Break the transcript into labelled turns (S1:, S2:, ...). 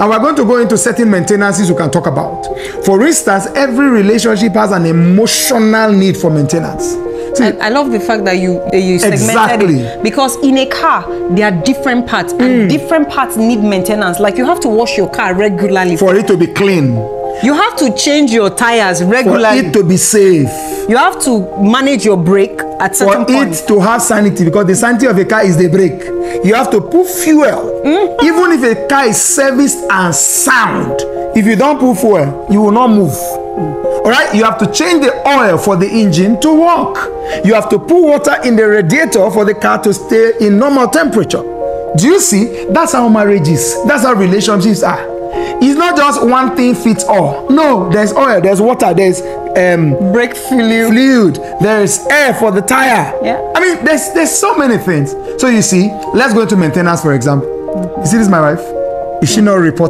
S1: And we're going to go into certain maintenances we can talk about. For instance, every relationship has an emotional need for maintenance. See,
S2: I, I love the fact that you uh, you segmented
S1: Exactly.
S2: it because in a car there are different parts and different parts need maintenance. Like you have to wash your car regularly.
S1: for it to be clean,
S2: you have to change your tires regularly for
S1: it to be safe,
S2: you have to manage your brake at
S1: for it to have sanity, because the sanity of a car is the brake. You have to put fuel.
S2: Mm-hmm.
S1: Even if a car is serviced and sound, if you don't put fuel, you will not move. All right, you have to change the oil for the engine to work. You have to put water in the radiator for the car to stay in normal temperature. Do you see? That's how marriages. That's how relationships are. It's not just one thing fits all. No, there's oil, there's water, there's um,
S2: brake fluid.
S1: fluid, there's air for the tire.
S2: Yeah.
S1: I mean, there's there's so many things. So you see, let's go into maintenance for example. You see this, my wife? Is she not reporting?